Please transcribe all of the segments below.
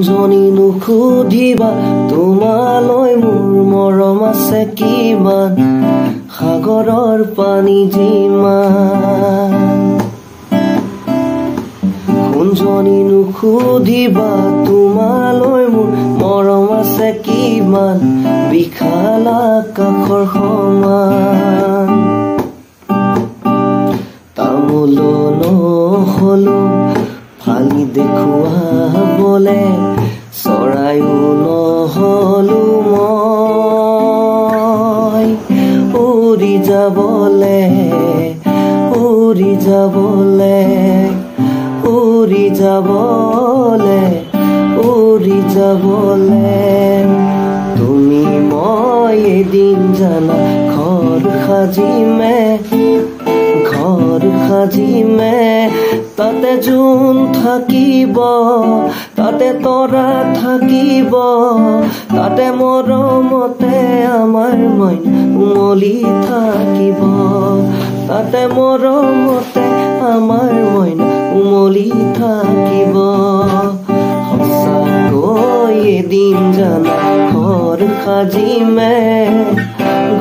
কোনজনী নুসুধিবা তোমালৈ মোৰ মৰম আছে কিমান? সাগৰৰ পানী যিমান? কোনজনী নুসুধিবা তোমালৈ মোৰ মৰম আছে কিমান? বিশাল আকাশৰ সমান। তামোল নহলো ফালি দেখুৱাবলে উৰি যাবলে উৰি যাবলে উৰি যাবলে উৰি যাবলে। তুমি মই এদিন জানা ঘৰ সাজিমে তাতে যোন থাকিব তাতে তৰা থাকিব তাতে মৰমতে আমাৰ মইন উমলি থাকিব তাতে মৰমতে আমাৰ মইন উমলি থাকিব। সঁচাকৈ এদিন জানা ঘৰ সাজিমে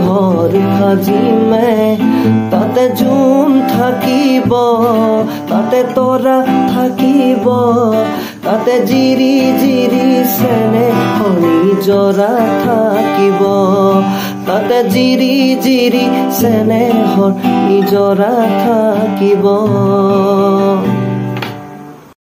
ঘৰ সাজিমে থাকিব তাতে তৰা থাকিব তাতে জিৰি জিৰি চেনে নিজৰা থাকিব তাতে জিৰি জিৰি চেনেহৰ নিজৰা থাকিব।